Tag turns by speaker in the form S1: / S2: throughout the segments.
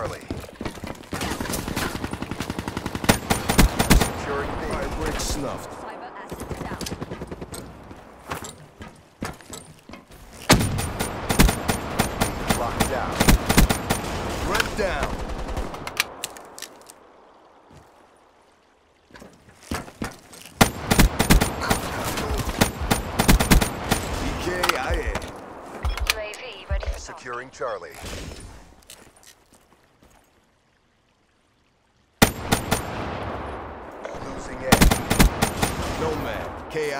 S1: took Charlie. Securing B.
S2: Firebreak snuffed.
S3: Cyber asset down.
S1: Locked down.
S2: Threat down. EKIA.
S4: UAV ready.
S1: Securing Charlie. Losing A.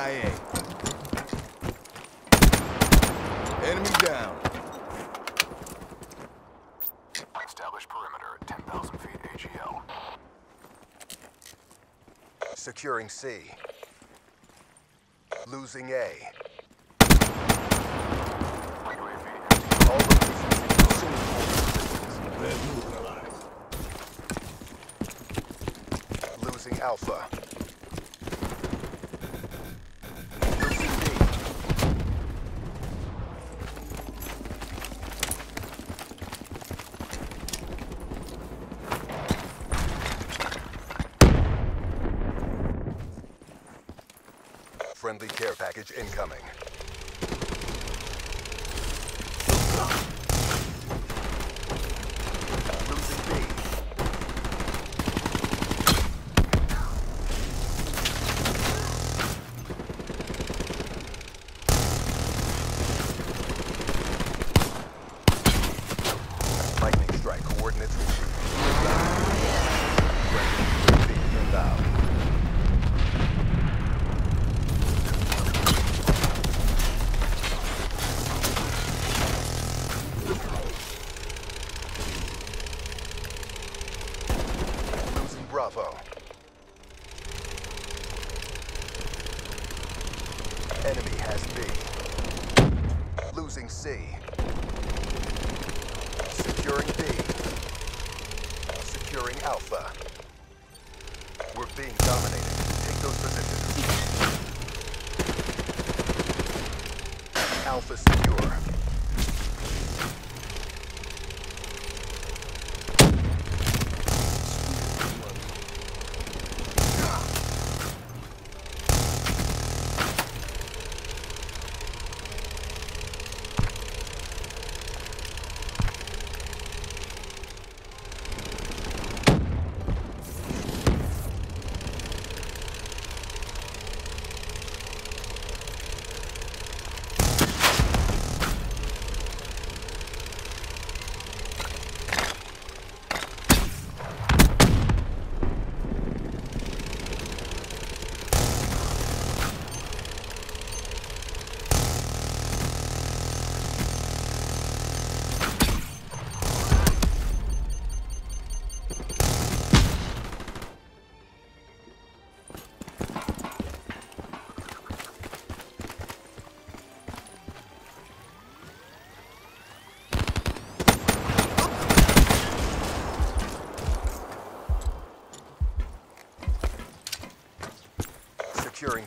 S2: Nomad. KIA. Enemy down.
S5: Establish perimeter at 10,000 feet AGL.
S1: Securing C. Losing A. All locations
S2: neutralized.
S1: Losing Alpha. Losing B. Friendly care package incoming. Lightning strike coordinates received. Bravo. Enemy has B. Losing C. Securing B. Securing Alpha. We're being dominated. Take those positions. Alpha secure.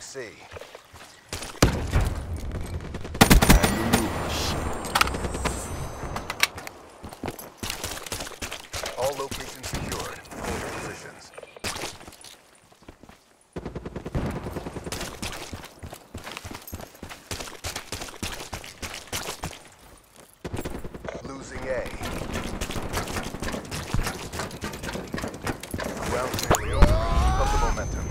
S1: Securing C. All locations secured. Hold your positions. Losing A. Ground nearly over. Keep up the momentum.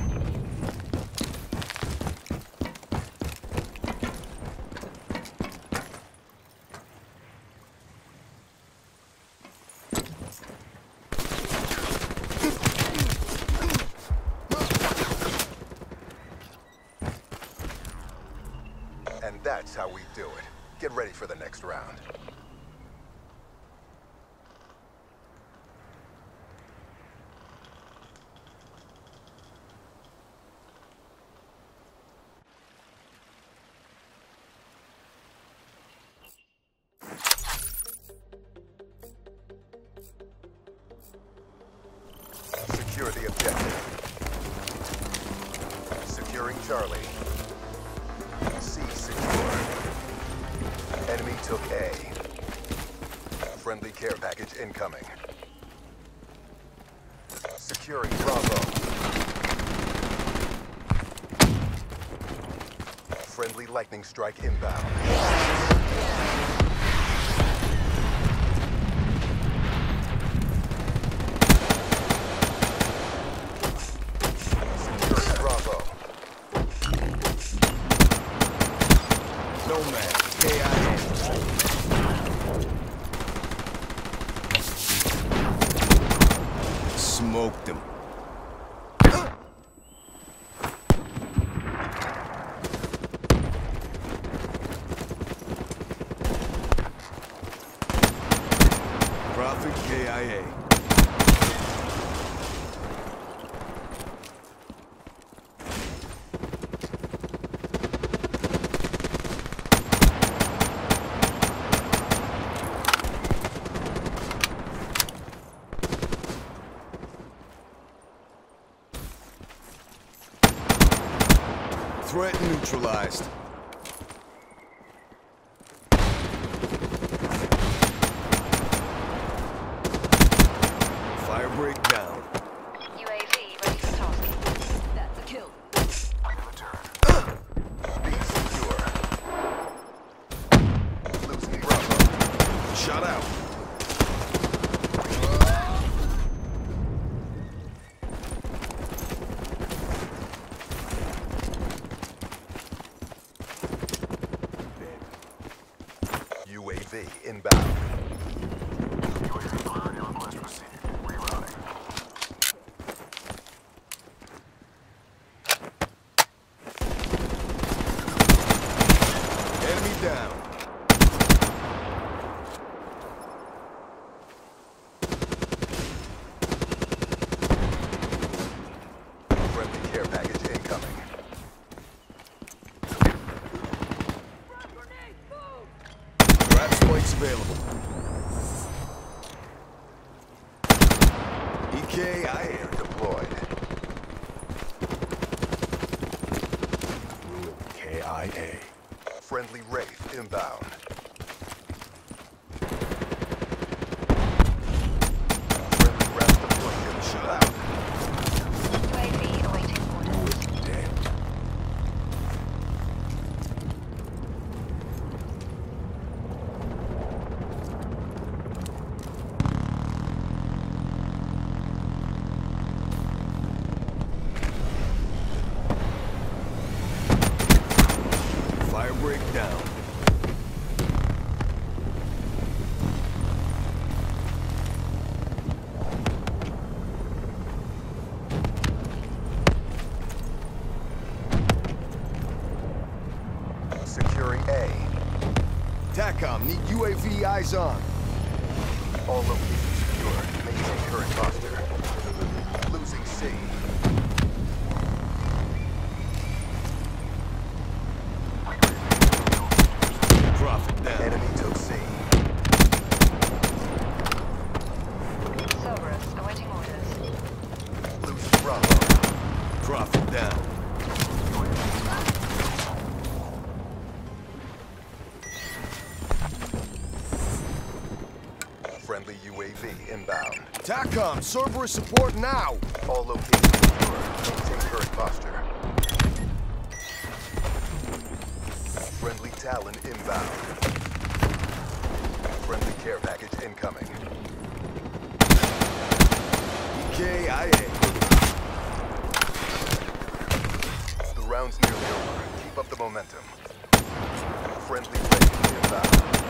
S1: And that's how we do it. Get ready for the next round. Objective. Securing Charlie. took A. Friendly care package incoming. Securing Bravo. Friendly lightning strike inbound.
S2: Neutralized. Firebreak down.
S4: UAV ready for tasking.
S3: That's a kill.
S5: In the turn.
S1: B secure. Losing Bravo.
S2: Shot out.
S1: UAV inbound.
S2: Enemy down.
S1: Friendly care package incoming.
S2: Grab spikes available. E EKIA.
S1: Deployed.
S2: KIA.
S1: Friendly Wraith inbound. Friendly Wraith deployed. Shut out.
S4: UAV awaiting orders.
S2: Dead. Firebreak down.
S1: Uh, Securing A.
S2: TACOM, need UAV eyes on.
S1: All locations secure. Maintain current posture. Losing C.
S2: Prophet down.
S1: Enemy took C.
S4: Cerberus awaiting orders.
S1: Losing Bravo.
S2: Prophet down.
S1: Friendly UAV inbound.
S2: TACOM, Cerberus support now.
S1: All locations secure. Maintain current posture. Talon inbound. Friendly care package incoming.
S2: EKIA.
S1: The round's nearly over. Keep up the momentum. Friendly inbound.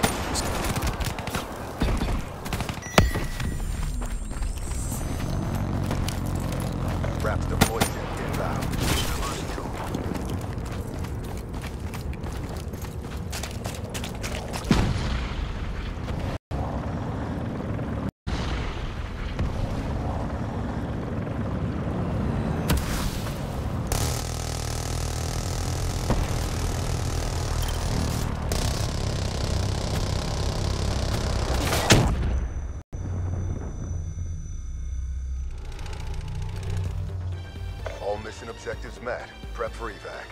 S1: Mission objectives met. Prep for evac.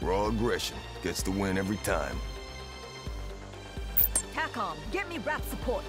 S2: Raw aggression gets the win every time.
S3: TACOM, get me rap support.